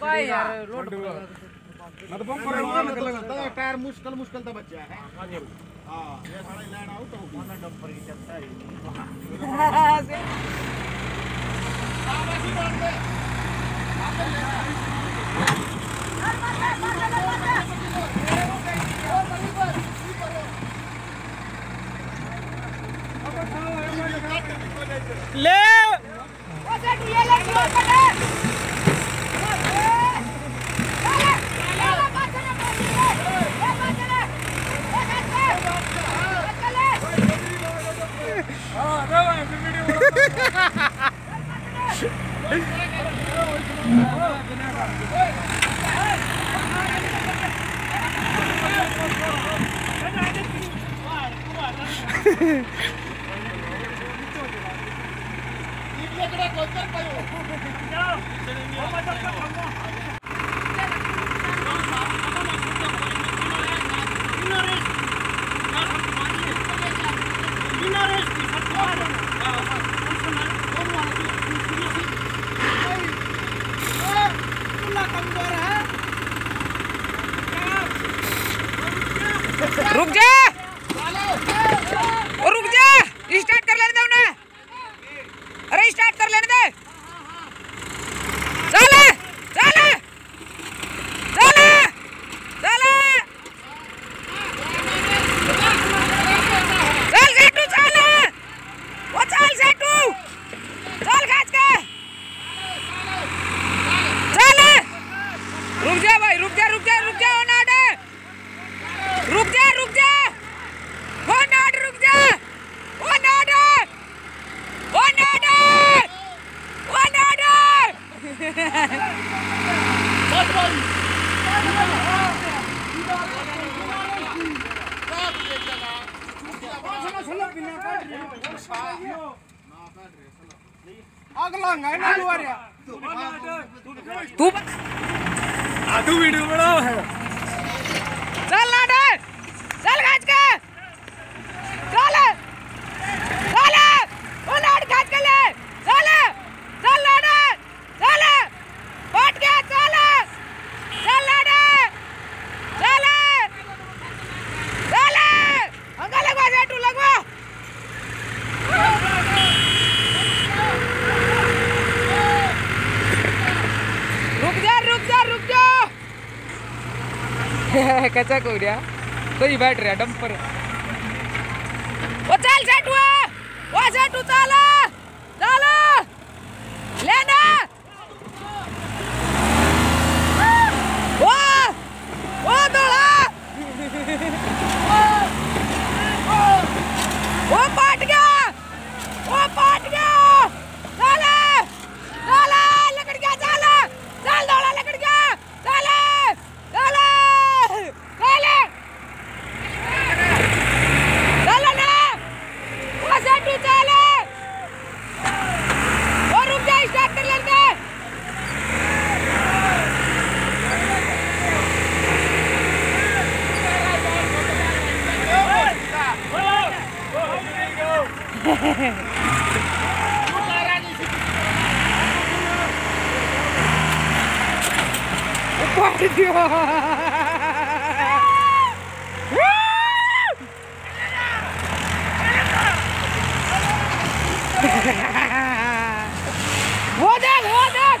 भाई यार लोड मैं तो बम पर लगा लगता है टायर मुश्किल मुश्किल तो बच्चा है हाँ। ये सारा लाइन आउट हो ना डंपर की चलता है ही बंद है ले। Ignorance! Ignorance! रुक जा ओ, रुक जा स्टार्ट कर लेने दे उन्हें अरे स्टार्ट कर लेने दे चल चल चल चल चल सेटू चल वो चल सेटू चल खाच के चल रुक जा भाई रुक जा रुक जा रुक जा ओ नाडे रुक जा रुक जा ओ नाड रुक जा ओ नाड ओ नाड ओ अगला तू वीडियो बनाओ है चल नाडे चल खाच के चल चल ओ नाड खाच के ले चल चल नाडे चल पट के चल चल नाडे चल चल अंगा लगवा सेटू लगवा रुक जा रुक जा रुक जा। कच्चा को गया। कोई बैठ रहा डंपर ओ, चल सेटू वो सेटू चल चल लेना वो वो दौड़ा वो पाट गया वो पाट गया चल चल लकड़ गया चल चल दौड़ा लकड़ गया चल चल चल चल ना वो सेटू चल वो रुक जा स्टार्ट कर लेते पाट दिया वो देख वो देख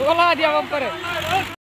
ला दिया बम्पर